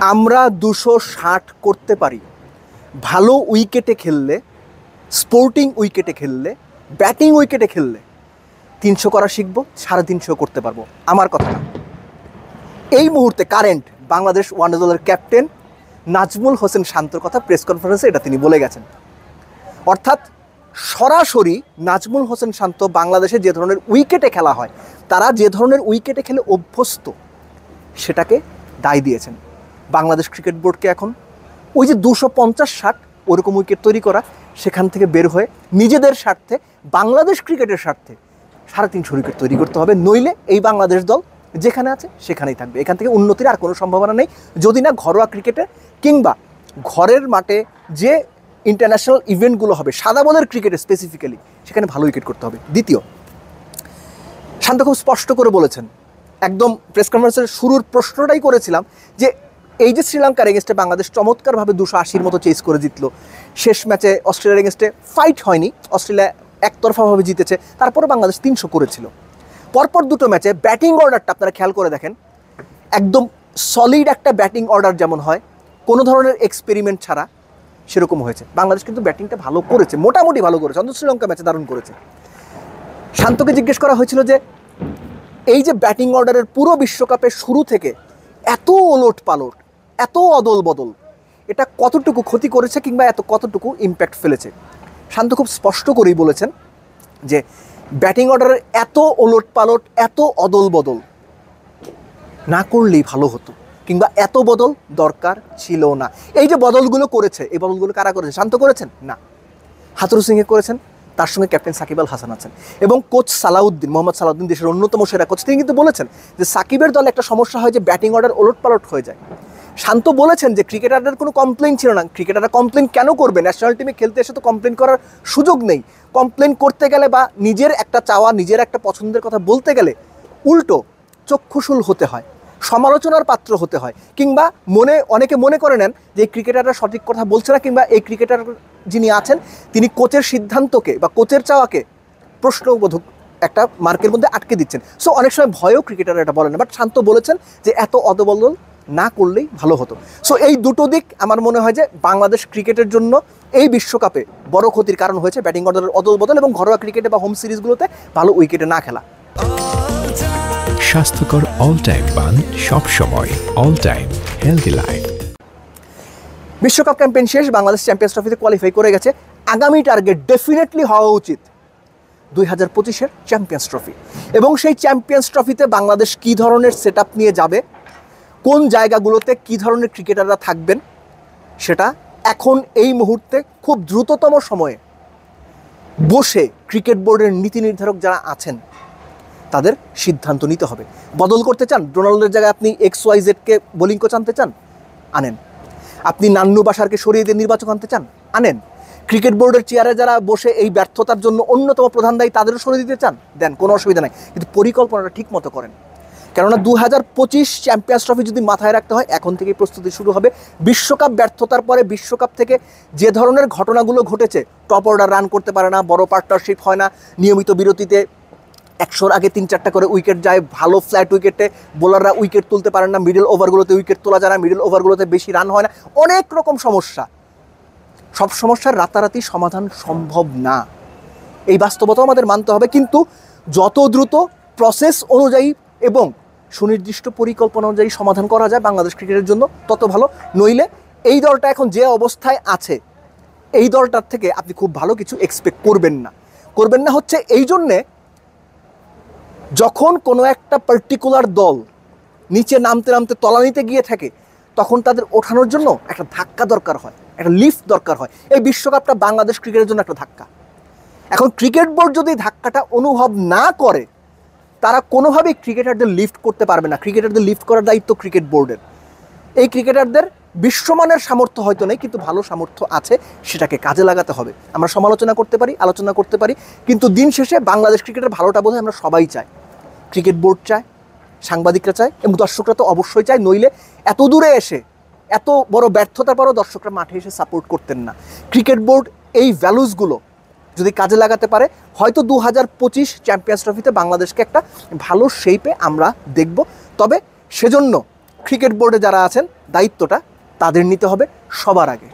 আমরা দুশো ষাট করতে পারি। ভালো উইকেটে খেললে স্পোর্টিং উইকেটে খেললে ব্যাটিং উইকেটে খেললে তিনশো করা শিখব, সাড়ে তিনশো করতে পারব। আমার কথা না। এই মুহূর্তে কারেন্ট বাংলাদেশ ওয়ান দলের ক্যাপ্টেন নাজমুল হোসেন শান্তর কথা প্রেস কনফারেন্সে এটা তিনি বলে গেছেন। অর্থাৎ সরাসরি নাজমুল হোসেন শান্ত বাংলাদেশে যে ধরনের উইকেটে খেলা হয়, তারা যে ধরনের উইকেটে খেলে অভ্যস্ত, সেটাকে দায় দিয়েছেন। বাংলাদেশ ক্রিকেট বোর্ডকে এখন ওই যে দুশো পঞ্চাশ ষাট ওরকম উইকেট তৈরি করা সেখান থেকে বের হয়ে নিজেদের স্বার্থে, বাংলাদেশ ক্রিকেটের স্বার্থে সাড়ে তিনশো উইকেট তৈরি করতে হবে। নইলে এই বাংলাদেশ দল যেখানে আছে সেখানেই থাকবে। এখান থেকে উন্নতির আর কোনো সম্ভাবনা নেই। যদি না ঘরোয়া ক্রিকেটে কিংবা ঘরের মাঠে যে ইন্টারন্যাশনাল ইভেন্টগুলো হবে, সাদা বলের ক্রিকেটে স্পেসিফিক্যালি সেখানে ভালো উইকেট করতে হবে। দ্বিতীয় শান্ত খুব স্পষ্ট করে বলেছেন, একদম প্রেস কনফারেন্সের শুরুর প্রশ্নটাই করেছিলাম যে এই যে শ্রীলঙ্কার এগেনস্টে বাংলাদেশ চমৎকারভাবে দুশো আশির মতো চেস করে জিতলো। শেষ ম্যাচে অস্ট্রেলিয়ার এগেনস্টে ফাইট হয়নি। অস্ট্রেলিয়া একতরফাভাবে জিতেছে তারপরে বাংলাদেশ তিনশো করেছিল। পরপর দুটো ম্যাচে ব্যাটিং অর্ডারটা আপনারা খেয়াল করে দেখেন। একদম সলিড একটা ব্যাটিং অর্ডার যেমন হয়, কোনো ধরনের এক্সপেরিমেন্ট ছাড়া সেরকম হয়েছে। বাংলাদেশ কিন্তু ব্যাটিংটা ভালো করেছে, মোটামুটি ভালো করেছে, অন্তত শ্রীলঙ্কা ম্যাচে দারুণ করেছে। শান্তকে জিজ্ঞেস করা হয়েছিল যে, এই যে ব্যাটিং অর্ডারের পুরো বিশ্বকাপের শুরু থেকে এত ওলট পালট এত অদল বদল। এটা কতটুকু ক্ষতি করেছে কিংবা এত কতটুকু ইম্প্যাক্ট ফেলেছে? শান্ত খুব স্পষ্ট করেই বলেছেন যে ব্যাটিং অর্ডারের এত ওলট পালট এত অদল বদল না করলেই ভালো হতো কিংবা এত বদল দরকার ছিল না। এই যে বদলগুলো করেছে, এই বদলগুলো কারা করেছে? শান্ত করেছেন? না। হাতুরু সিংহে করেছেন, তার সঙ্গে ক্যাপ্টেন সাকিব আল হাসান আছেন এবং কোচ সালাউদ্দিন, মোহাম্মদ সালাউদ্দিন দেশের অন্যতম সেরা কোচ তিনি কিন্তু বলেছেন যে সাকিবের দলে একটা সমস্যা হয় যে ব্যাটিং অর্ডার ওলট পালট হয়ে যায়। শান্ত বলেছেন যে ক্রিকেটারদের কোনো কমপ্লেন ছিল না। ক্রিকেটাররা কমপ্লেন কেন করবে? ন্যাশনাল টিমে খেলতে এসে তো কমপ্লেন করার সুযোগ নেই। কমপ্লেন করতে গেলে বা নিজের একটা চাওয়া, নিজের একটা পছন্দের কথা বলতে গেলে উল্টো চক্ষুশুল হতে হয়, সমালোচনার পাত্র হতে হয়। কিংবা মনে, অনেকে মনে করে নেন যে এই ক্রিকেটাররা সঠিক কথা বলছে না, কিংবা এই ক্রিকেটার যিনি আছেন, তিনি কোচের সিদ্ধান্তকে বা কোচের চাওয়াকে প্রশ্নবোধক একটা মার্কের মধ্যে আটকে দিচ্ছেন। সো অনেক সময় ভয়েও ক্রিকেটাররা এটা বলেন বাট শান্ত বলেছেন যে এত অদবদল না করলেই ভালো হতো। সো এই দুটো দিক আমার মনে হয় যে বাংলাদেশ ক্রিকেটের জন্য এই বিশ্বকাপে বড় ক্ষতির কারণ হয়েছে ব্যাটিং অর্ডারের অদল বদল এবং ঘরোয়া ক্রিকেটে বা হোম সিরিজগুলোতে ভালো উইকেটে না খেলা। স্বাস্থ্যকর অল টাইম পান সব সময় অল টাইম হেলদি লাইফ বিশ্বকাপ ক্যাম্পেইন শেষ বাংলাদেশ চ্যাম্পিয়ন্স ট্রফিতে কোয়ালিফাই করে গেছে। আগামী টার্গেট ডেফিনেটলি হওয়া উচিত দুই হাজার পঁচিশের চ্যাম্পিয়ন্স ট্রফি। এবং সেই চ্যাম্পিয়ন্স ট্রফিতে বাংলাদেশ কী ধরনের সেট নিয়ে যাবে কোন জায়গাগুলোতে কী ধরনের ক্রিকেটাররা থাকবেন সেটা এখন এই মুহূর্তে খুব দ্রুততম সময়ে বসে ক্রিকেট বোর্ডের নীতি নির্ধারক যারা আছেন, তাদের সিদ্ধান্ত নিতে হবে। বদল করতে চান? ডোনাল্ডের জায়গায় আপনি এক্স ওয়াই জেডকে বোলিং কোচ আনতে চান? আনেন। আপনি নান্নু বাসারকে সরিয়ে দিয়ে নির্বাচক আনতে চান? আনেন। ক্রিকেট বোর্ডের চেয়ারে যারা বসে এই ব্যর্থতার জন্য অন্যতম প্রধান দায়ী, তাদেরও সরিয়ে দিতে চান? দেন, কোনো অসুবিধা নাই। কিন্তু পরিকল্পনাটা ঠিক মতো করেন। কেননা দু হাজার পঁচিশ চ্যাম্পিয়ন্স ট্রফি যদি মাথায় রাখতে হয়, এখন থেকেই প্রস্তুতি শুরু হবে। বিশ্বকাপ ব্যর্থতার পরে বিশ্বকাপ থেকে যে ধরনের ঘটনাগুলো ঘটেছে টপ অর্ডার রান করতে পারে না, বড় পার্টনারশিপ হয় না, নিয়মিত বিরতিতে একশোর আগে তিন চারটা করে উইকেট যায়, ভালো ফ্ল্যাট উইকেটে বোলাররা উইকেট তুলতে পারেন না মিডল ওভারগুলোতে উইকেট তোলা যায় না মিডল ওভারগুলোতে বেশি রান হয় না, অনেক রকম সমস্যা। সব সমস্যার রাতারাতি সমাধান সম্ভব না। এই বাস্তবতাও আমাদের মানতে হবে, কিন্তু যত দ্রুত প্রসেস অনুযায়ী এবং সুনির্দিষ্ট পরিকল্পনা অনুযায়ী সমাধান করা যায় বাংলাদেশ ক্রিকেটের জন্য, তত ভালো। নইলে এই দলটা এখন যে অবস্থায় আছে, এই দলটার থেকে আপনি খুব ভালো কিছু এক্সপেক্ট করবেন না। করবেন না হচ্ছে এই জন্যে যখন কোনো একটা পার্টিকুলার দল নিচে নামতে নামতে তলানিতে গিয়ে থাকে, তখন তাদের ওঠানোর জন্য একটা ধাক্কা দরকার হয়, একটা লিফট দরকার হয়। এই বিশ্বকাপটা বাংলাদেশ ক্রিকেটের জন্য একটা ধাক্কা। এখন ক্রিকেট বোর্ড যদি ধাক্কাটা অনুভব না করে তারা কোনোভাবেই ক্রিকেটারদের লিফট করতে পারবে না। ক্রিকেটারদের লিফট করার দায়িত্ব ক্রিকেট বোর্ডের। এই ক্রিকেটারদের বিশ্বমানের সামর্থ্য হয়তো নেই, কিন্তু ভালো সামর্থ্য আছে, সেটাকে কাজে লাগাতে হবে। আমরা সমালোচনা করতে পারি, আলোচনা করতে পারি, কিন্তু দিন শেষে বাংলাদেশ ক্রিকেটের ভালোটা বোধহয় আমরা সবাই চাই। ক্রিকেট বোর্ড চায়, সাংবাদিকরা চায়, এবং দর্শকরা তো অবশ্যই চায়, নইলে এত দূরে এসে, এত বড় ব্যর্থতার পরও দর্শকরা মাঠে এসে সাপোর্ট করতেন না। ক্রিকেট বোর্ড এই ভ্যালুসগুলো যদি কাজে লাগাতে পারে, হয়তো দু হাজার পঁচিশ চ্যাম্পিয়ন্স ট্রফিতে বাংলাদেশকে একটা ভালো শেপে আমরা দেখব। তবে সেজন্য ক্রিকেট বোর্ডে যারা আছেন, দায়িত্বটা তাদের নিতে হবে সবার আগে।